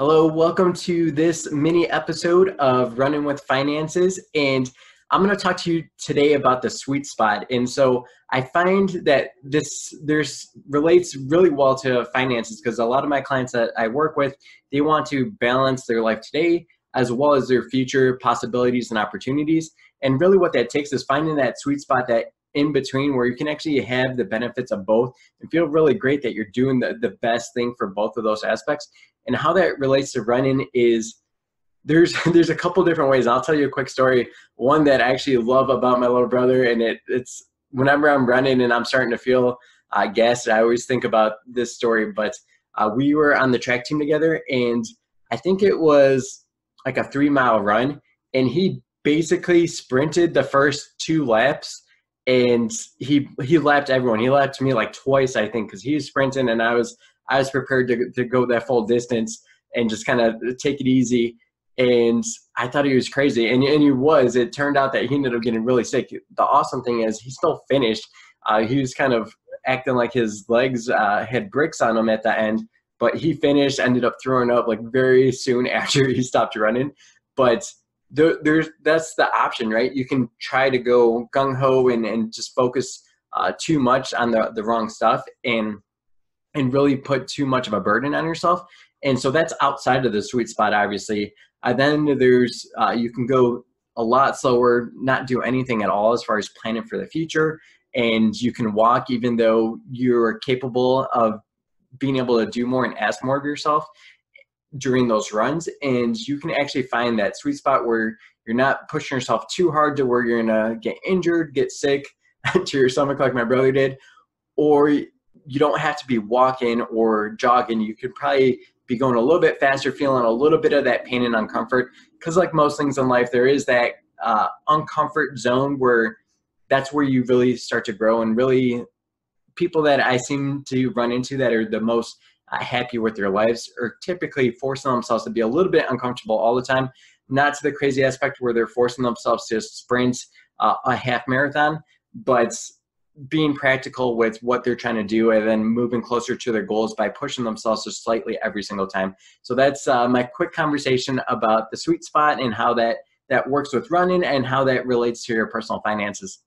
Hello, welcome to this mini episode of Running with Finances. And I'm going to talk to you today about the sweet spot. And so I find that this there's relates really well to finances because a lot of my clients that I work with, they want to balance their life today as well as their future possibilities and opportunities. And really what that takes is finding that sweet spot that in between where you can actually have the benefits of both and feel really great that you're doing the, the best thing for both of those aspects. And how that relates to running is there's there's a couple different ways. I'll tell you a quick story. One that i actually love about my little brother and it, it's whenever i'm running and i'm starting to feel uh, gassed i always think about this story but uh, we were on the track team together and i think it was like a three mile run and he basically sprinted the first two laps and he he lapped everyone. He lapped me like twice, I think, because he was sprinting and I was I was prepared to to go that full distance and just kind of take it easy. And I thought he was crazy, and and he was. It turned out that he ended up getting really sick. The awesome thing is he still finished. Uh, he was kind of acting like his legs uh, had bricks on him at the end, but he finished. Ended up throwing up like very soon after he stopped running. But there, there's that's the option, right? You can try to go gung ho and, and just focus uh, too much on the, the wrong stuff and and really put too much of a burden on yourself. And so that's outside of the sweet spot, obviously. Uh, then there's uh, you can go a lot slower, not do anything at all as far as planning for the future, and you can walk even though you're capable of being able to do more and ask more of yourself during those runs and you can actually find that sweet spot where you're not pushing yourself too hard to where you're gonna get injured get sick to your stomach like my brother did or you don't have to be walking or jogging. You could probably be going a little bit faster feeling a little bit of that pain and uncomfort because like most things in life there is that uh, uncomfort zone where that's where you really start to grow and really people that i seem to run into that are the most uh, happy with their lives are typically forcing themselves to be a little bit uncomfortable all the time, not to the crazy aspect where they're forcing themselves to sprint uh, a half marathon, but being practical with what they're trying to do and then moving closer to their goals by pushing themselves just slightly every single time. So that's uh, my quick conversation about the sweet spot and how that that works with running and how that relates to your personal finances.